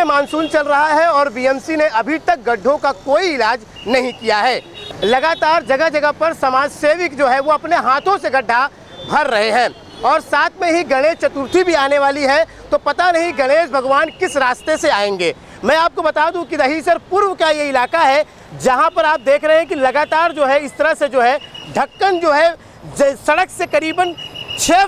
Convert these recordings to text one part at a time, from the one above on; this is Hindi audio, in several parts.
में मानसून चल रहा है और बीएमसी ने अभी तक गड्ढों का कोई इलाज नहीं किया है। लगातार जगह जगह पर समाज सेविक जो है वो अपने हाथों से गड्ढा भर रहे हैं और साथ में ही गणेश चतुर्थी भी आने वाली है तो पता नहीं गणेश भगवान किस रास्ते से आएँगे। मैं आपको बता दूँ कि दहीसर पूर्व का ये इलाका है, जहाँ पर आप देख रहे हैं कि लगातार जो है इस तरह से जो है ढक्कन जो है सड़क से करीबन छः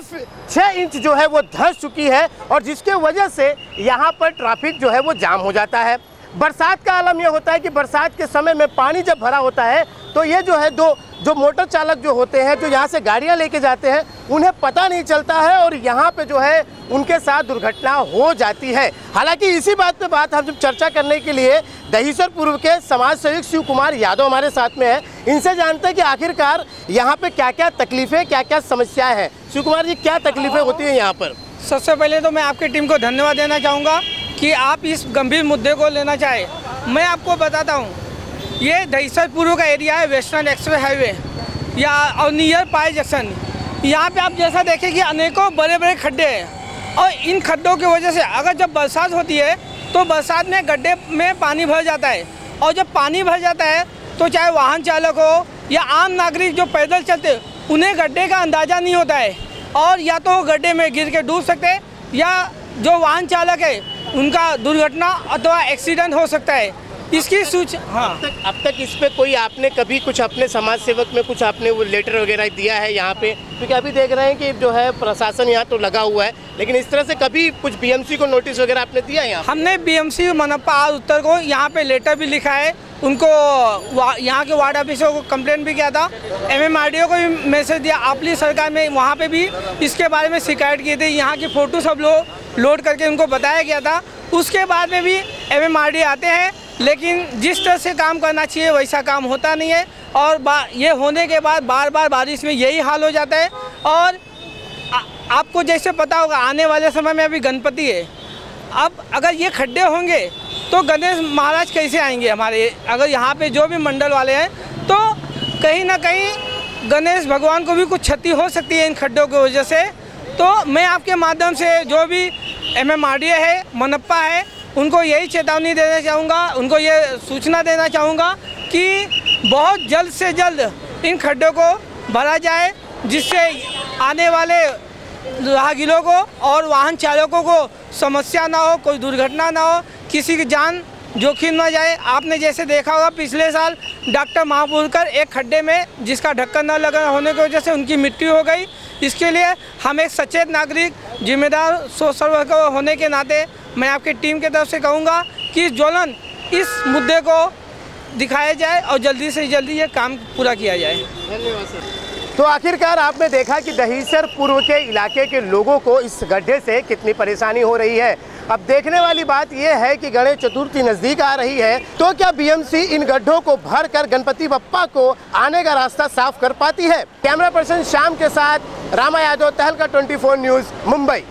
छः इंच जो है वो धस चुकी है और जिसके वजह से यहाँ पर ट्रैफ़िक जो है वो जाम हो जाता है। बरसात का आलम यह होता है कि बरसात के समय में पानी जब भरा होता है तो ये जो है दो जो मोटर चालक जो होते हैं जो यहाँ से गाड़ियाँ लेके जाते हैं उन्हें पता नहीं चलता है और यहाँ पे जो है उनके साथ दुर्घटना हो जाती है। हालाँकि इसी बात पे बात हम जब चर्चा करने के लिए दहीसर पूर्व के समाज सेवक शिव कुमार यादव हमारे साथ में है। इनसे जानते हैं कि आखिरकार यहाँ पे क्या क्या तकलीफें क्या क्या समस्याएँ हैं। शिव कुमार जी क्या तकलीफें होती हैं यहाँ पर? सबसे पहले तो मैं आपकी टीम को धन्यवाद देना चाहूँगा कि आप इस गंभीर मुद्दे को लेना चाहे। मैं आपको बताता हूँ ये दहीसर पूर्व का एरिया है वेस्टर्न एक्सप्रेस हाईवे या, और नियर पाए जंक्शन यहाँ पे आप जैसा देखें कि अनेकों बड़े बड़े खड्डे हैं। और इन खड्डों की वजह से अगर जब बरसात होती है तो बरसात में गड्ढे में पानी भर जाता है। और जब पानी भर जाता है तो चाहे वाहन चालक हो या आम नागरिक जो पैदल चलते, उन्हें गड्ढे का अंदाज़ा नहीं होता है। और या तो वो गड्ढे में गिर के डूब सकते या जो वाहन चालक है, उनका दुर्घटना अथवा एक्सीडेंट हो सकता है। इसकी सूच हाँ। अब तक अब तक इस पे कोई आपने कभी कुछ अपने समाज सेवक में कुछ आपने वो लेटर वगैरह दिया है यहाँ पे? क्योंकि अभी देख रहे हैं कि जो है प्रशासन यहाँ तो लगा हुआ है लेकिन इस तरह से कभी कुछ बीएमसी को नोटिस वगैरह आपने दिया है यहाँ हमने बीएमसी मनप्पा उत्तर को यहाँ पे लेटर भी लिखा है। उनको यहाँ के वार्ड ऑफिसर को कंप्लेंट भी किया था। एमएमआरडीओ को भी मैसेज दिया। आपली सरकार में वहाँ पे भी इसके बारे में शिकायत की थी। यहाँ की फ़ोटो सब लोग लोड करके उनको बताया गया था। उसके बाद में भी एमएमआरडी आते हैं। लेकिन जिस तरह से काम करना चाहिए, वैसा काम होता नहीं है। और ये होने के बाद बार बार बारिश में यही हाल हो जाता है। और आ- आपको जैसे पता होगा, आने वाले समय में अभी गणपति है। अब अगर ये खड्डे होंगे तो गणेश महाराज कैसे आएँगे हमारे? अगर यहाँ पे जो भी मंडल वाले हैं तो कहीं ना कहीं गणेश भगवान को भी कुछ क्षति हो सकती है इन खड्डों की वजह से। तो मैं आपके माध्यम से जो भी एम है, मनप्पा है उनको यही चेतावनी देना चाहूँगा, उनको ये सूचना देना चाहूँगा कि बहुत जल्द से जल्द इन खड्डों को भरा जाए, जिससे आने वाले राहगीरों को और वाहन चालकों को समस्या ना हो, कोई दुर्घटना ना हो, किसी की जान जोखिम ना जाए। आपने जैसे देखा होगा, पिछले साल डॉक्टर महापुरकर एक खड्डे में, जिसका ढक्कन न लगा होने की वजह से उनकी मृत्यु हो गई। इसके लिए हम एक सचेत नागरिक, जिम्मेदार सोशल वर्कर होने के नाते मैं आपकी टीम के तरफ़ से कहूँगा कि ज्वलन इस मुद्दे को दिखाया जाए और जल्दी से जल्दी ये काम पूरा किया जाए। धन्यवाद सर। तो आखिरकार आपने देखा कि दहीसर पूर्व के इलाके के लोगों को इस गड्ढे से कितनी परेशानी हो रही है। अब देखने वाली बात यह है कि गणेश चतुर्थी नज़दीक आ रही है तो क्या बीएमसी इन गड्ढों को भर कर गणपति बप्पा को आने का रास्ता साफ़ कर पाती है? कैमरा पर्सन शाम के साथ रामा यादव तहलका 24 न्यूज़ मुंबई।